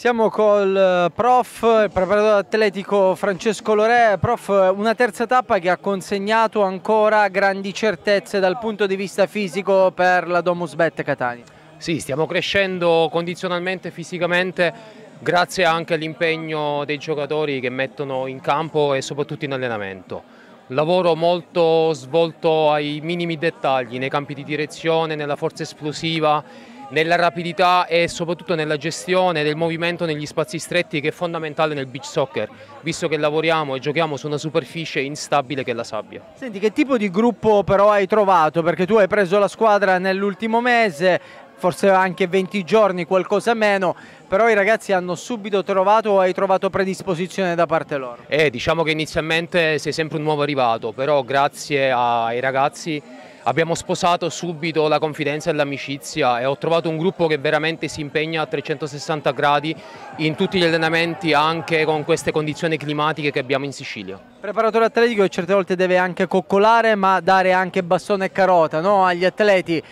Siamo col eh, prof, il preparatore atletico Francesco Lorè. Prof, una terza tappa che ha consegnato ancora grandi certezze dal punto di vista fisico per la Domus Bet Catania. Sì, stiamo crescendo condizionalmente fisicamente grazie anche all'impegno dei giocatori che mettono in campo e soprattutto in allenamento. Lavoro molto svolto ai minimi dettagli, nei campi di direzione, nella forza esplosiva nella rapidità e soprattutto nella gestione del movimento negli spazi stretti che è fondamentale nel beach soccer, visto che lavoriamo e giochiamo su una superficie instabile che è la sabbia. Senti, che tipo di gruppo però hai trovato? Perché tu hai preso la squadra nell'ultimo mese, forse anche 20 giorni, qualcosa meno, però i ragazzi hanno subito trovato o hai trovato predisposizione da parte loro? Eh, diciamo che inizialmente sei sempre un nuovo arrivato, però grazie ai ragazzi abbiamo sposato subito la confidenza e l'amicizia e ho trovato un gruppo che veramente si impegna a 360 gradi in tutti gli allenamenti anche con queste condizioni climatiche che abbiamo in Sicilia. Preparatore atletico che certe volte deve anche coccolare ma dare anche bastone e carota no? agli atleti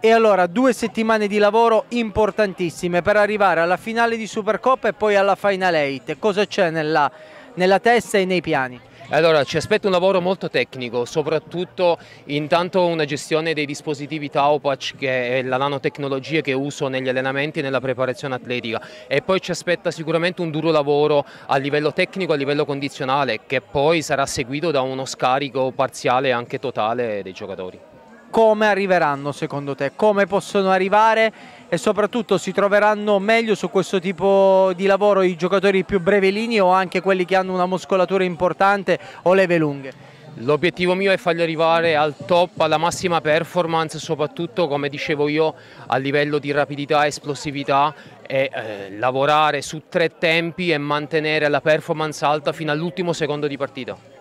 e allora due settimane di lavoro importantissime per arrivare alla finale di Supercoppa e poi alla Final 8. Cosa c'è nella, nella testa e nei piani? Allora ci aspetta un lavoro molto tecnico, soprattutto intanto una gestione dei dispositivi Taupac che è la nanotecnologia che uso negli allenamenti e nella preparazione atletica. E poi ci aspetta sicuramente un duro lavoro a livello tecnico, a livello condizionale che poi sarà seguito da uno scarico parziale e anche totale dei giocatori come arriveranno secondo te? Come possono arrivare e soprattutto si troveranno meglio su questo tipo di lavoro i giocatori più brevelini o anche quelli che hanno una muscolatura importante o leve lunghe? L'obiettivo mio è farli arrivare al top, alla massima performance, soprattutto come dicevo io a livello di rapidità esplosività e eh, lavorare su tre tempi e mantenere la performance alta fino all'ultimo secondo di partita.